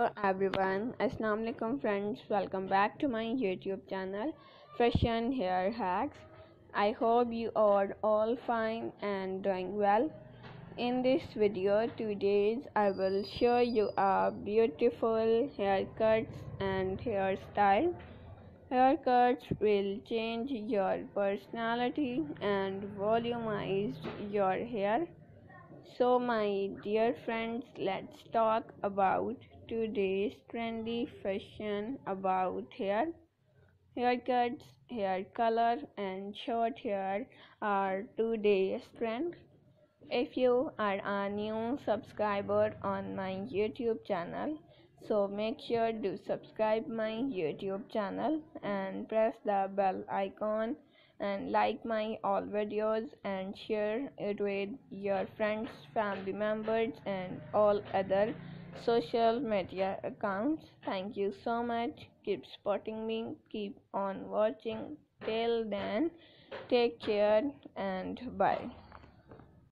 Hello everyone, Assalamu alaikum friends. Welcome back to my YouTube channel, Fashion Hair Hacks. I hope you are all fine and doing well. In this video, today I will show you a beautiful haircuts and hairstyle. Haircuts will change your personality and volumize your hair. So, my dear friends, let's talk about today's trendy fashion about hair. Haircuts, hair color, and short hair are today's trend. If you are a new subscriber on my YouTube channel, so make sure to subscribe my YouTube channel and press the bell icon and like my all videos and share it with your friends, family members and all other social media accounts. Thank you so much. Keep supporting me. Keep on watching. Till then, take care and bye.